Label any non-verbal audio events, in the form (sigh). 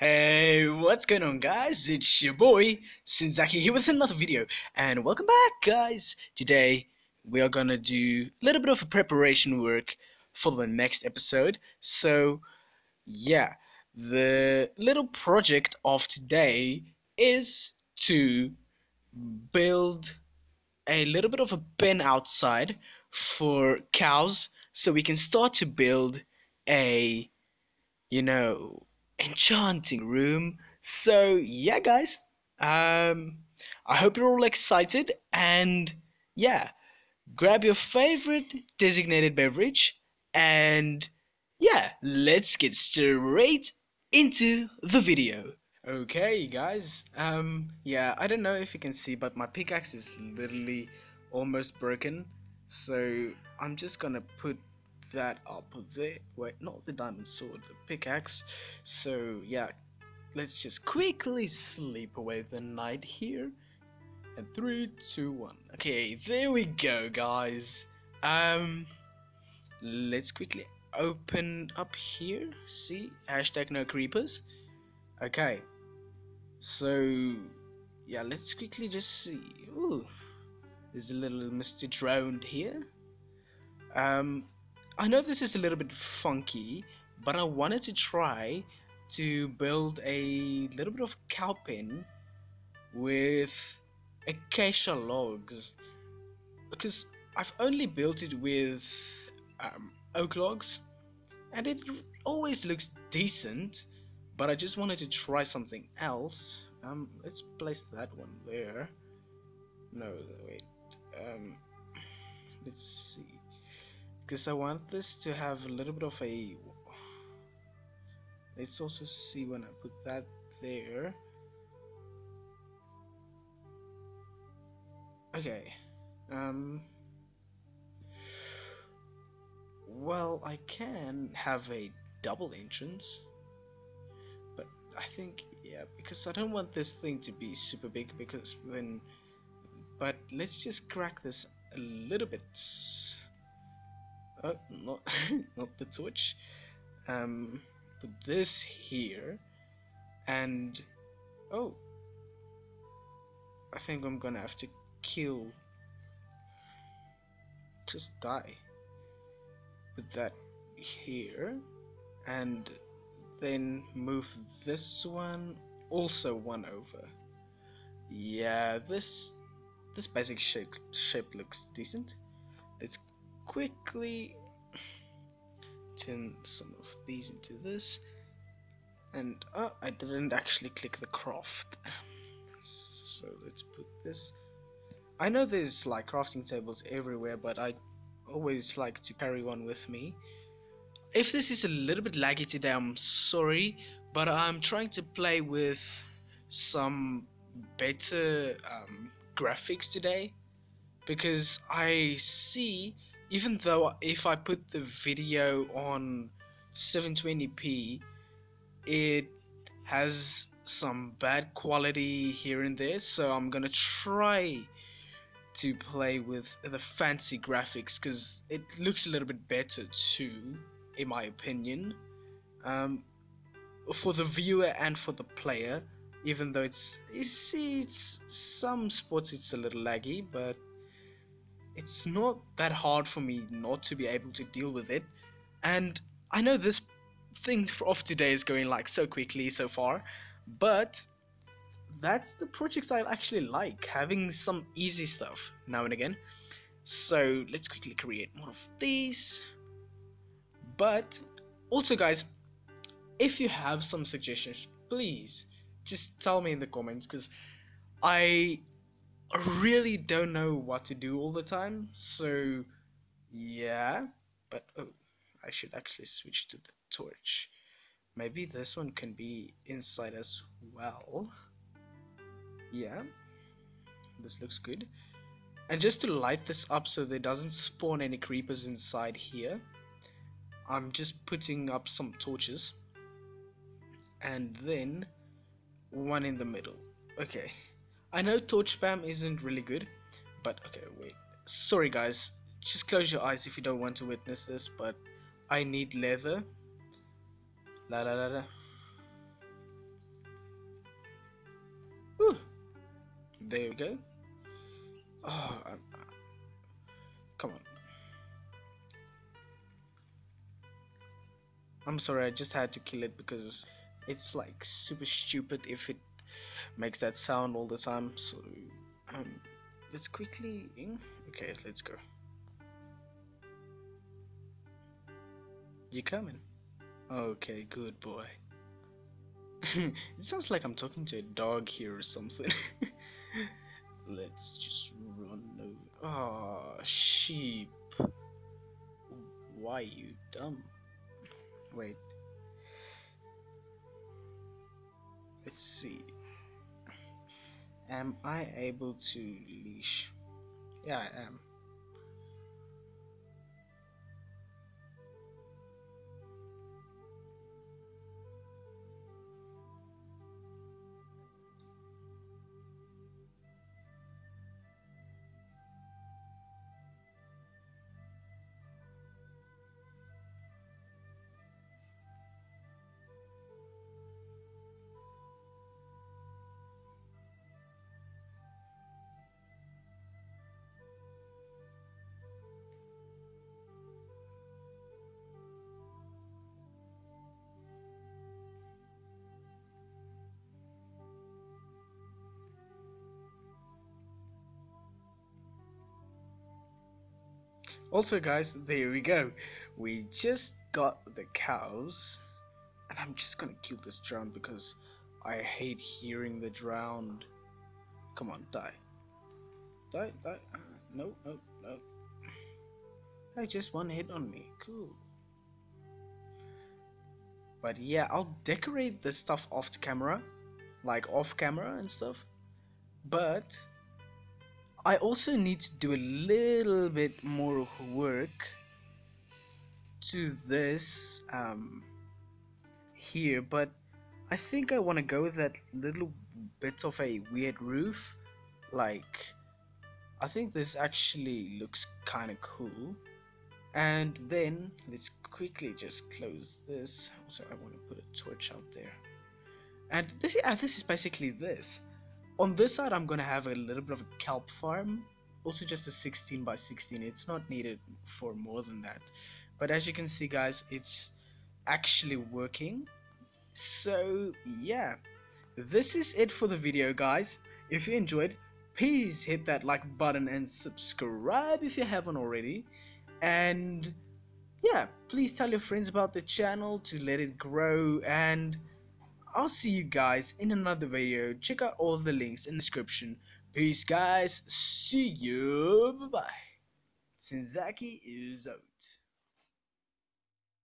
Hey, what's going on guys? It's your boy, Senzaki here with another video and welcome back guys! Today we are gonna do a little bit of a preparation work for the next episode. So yeah, the little project of today is to build a little bit of a pen outside for cows so we can start to build a you know enchanting room. So yeah guys um i hope you're all excited and yeah grab your favorite designated beverage and yeah let's get straight into the video. Okay guys um yeah i don't know if you can see but my pickaxe is literally almost broken. So i'm just gonna put that up there. Wait not the diamond sword the pickaxe. So yeah let's just quickly sleep away the night here. And three two one. Okay there we go guys. Um let's quickly open up here. See? Hashtag no creepers. Okay. So yeah let's quickly just see. Ooh, there's a little mr drone here. Um I know this is a little bit funky, but I wanted to try to build a little bit of cow pen with acacia logs. Because I've only built it with um, oak logs and it always looks decent but I just wanted to try something else. Um, let's place that one there. No wait um, let's see because I want this to have a little bit of a let's also see when I put that there. Okay um well I can have a double entrance but I think yeah because I don't want this thing to be super big because then but let's just crack this a little bit oh, not (laughs) not the torch um put this here and oh I think I'm gonna have to kill just die put that here and then move this one also one over. Yeah this this basic shape shape looks decent. Let's quickly turn some of these into this. And oh I didn't actually click the craft. So let's put this. I know there's like crafting tables everywhere but I always like to carry one with me. If this is a little bit laggy today I'm sorry but I'm trying to play with some better um, graphics today because I see even though if I put the video on 720p it has some bad quality here and there so I'm gonna try to play with the fancy graphics because it looks a little bit better too in my opinion. Um, for the viewer and for the player even though it's you see it's some spots it's a little laggy but it's not that hard for me not to be able to deal with it. And I know this thing of today is going like so quickly so far, but that's the projects I actually like, having some easy stuff now and again. So let's quickly create one of these. But also guys, if you have some suggestions, please just tell me in the comments because I I really don't know what to do all the time. So, yeah. But, oh, I should actually switch to the torch. Maybe this one can be inside as well. Yeah. This looks good. And just to light this up so there doesn't spawn any creepers inside here, I'm just putting up some torches. And then one in the middle. Okay. I know torch spam isn't really good, but okay, wait. Sorry guys, just close your eyes if you don't want to witness this, but I need leather. La la la la. Whew. There we go. Oh, I'm, uh, come on. I'm sorry, I just had to kill it because it's like super stupid if it makes that sound all the time. So, um, let's quickly. Okay, let's go. You coming? Okay, good boy. (laughs) it sounds like I'm talking to a dog here or something. (laughs) Let's just run over. Oh, sheep. Why you dumb? Wait. Let's see. Am I able to leash? Yeah, I am. Also guys, there we go. We just got the cows. And I'm just gonna kill this drown because I hate hearing the drowned. Come on, die. Die, die. Uh, no, no, no. I just one hit on me. Cool. But yeah, I'll decorate this stuff off the camera. Like off camera and stuff. But I also need to do a little bit more work to this um, here but I think I want to go with that little bit of a weird roof. Like I think this actually looks kind of cool. And then let's quickly just close this. Also I want to put a torch out there. And this, yeah, this is basically this on this side I'm gonna have a little bit of a kelp farm. Also just a 16 by 16 it's not needed for more than that. But as you can see guys it's actually working. So yeah. This is it for the video guys. If you enjoyed please hit that like button and subscribe if you haven't already. And yeah please tell your friends about the channel to let it grow and I'll see you guys in another video. Check out all the links in the description. Peace guys. See you. Bye bye. Senzaki is out.